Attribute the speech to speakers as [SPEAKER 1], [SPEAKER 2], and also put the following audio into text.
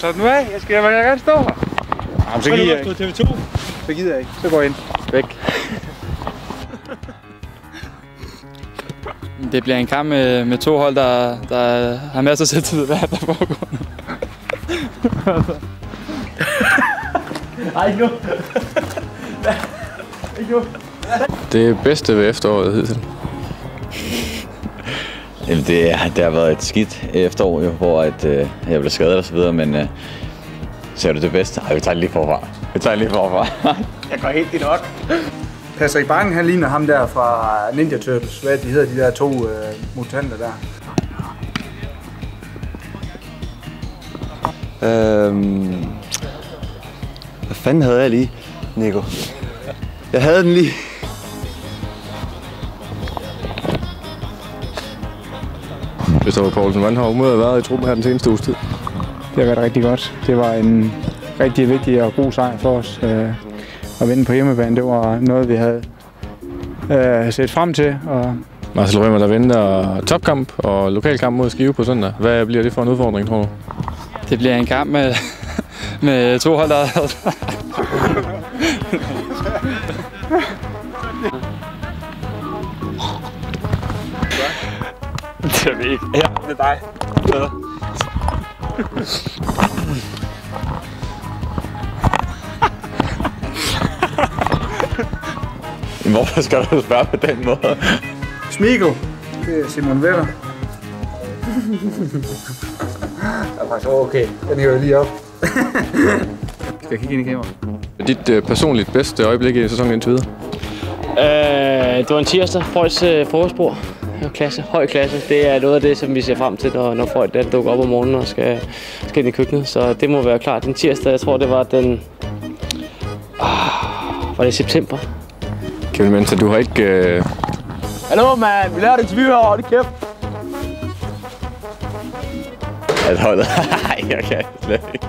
[SPEAKER 1] Så nu af, jeg skal jeg gerne stå her. Jamen, så gider jeg ikke.
[SPEAKER 2] TV2.
[SPEAKER 1] Så gider jeg ikke. Så går jeg ind. Væk.
[SPEAKER 3] Det bliver en kamp med, med to hold, der, der har masser af selvtillid, hvad der foregår.
[SPEAKER 4] Det bedste ved efteråret hidtil.
[SPEAKER 5] Jamen, det, det har været et skidt efterår, jo, hvor at, øh, jeg blev skadet og så videre, men øh, ser du det bedste? Ej, vi tager det lige forfra. Vi tager det lige forfra.
[SPEAKER 1] Jeg går helt i nok. Patrick Bang, han ligner ham der fra Ninja Turtles. Hvad de hedder, de der to øh, mutanter der.
[SPEAKER 6] Øhm... Hvad fanden havde jeg lige, Nico? Jeg havde den lige.
[SPEAKER 4] Christoffer Poulsen, hvordan har humøret været i truppen her den seneste uges tid?
[SPEAKER 1] Det har været rigtig godt. Det var en rigtig vigtig og god sejr for os. Øh, at vinde på hjemmebane, det var noget, vi havde øh, set frem til. Og
[SPEAKER 4] Marcel Rømer, der venter topkamp og lokalkamp mod Skive på søndag. Hvad bliver det for en udfordring, tror du?
[SPEAKER 3] Det bliver en kamp med, med to hold, der...
[SPEAKER 1] det er vi ikke. Ja, det er dig. Bedre.
[SPEAKER 5] Hvorfor skal du spørge på den måde?
[SPEAKER 1] Smigel. Det er Simon Vetter. Det er faktisk okay. Den er jo lige op. Skal jeg kigge ind i kameraet?
[SPEAKER 4] Dit øh, personligt bedste øjeblik i sæsonen indtil videre?
[SPEAKER 2] Øh, det var en tirsdag. Frøjs øh, frokostbord. Det var klasse. Høj klasse. Det er noget af det, som vi ser frem til, når, når folk der dukker op om morgenen og skal, skal ind i køkkenet. Så det må være klart. Den tirsdag, jeg tror, det var den... Ah, var det september?
[SPEAKER 4] Kevin Mensa, du har ikke... Øh...
[SPEAKER 2] Hallo, mand. Vi laver et interview her. Hold det kæft.
[SPEAKER 5] At holdet? Nej, jeg kan slet ikke.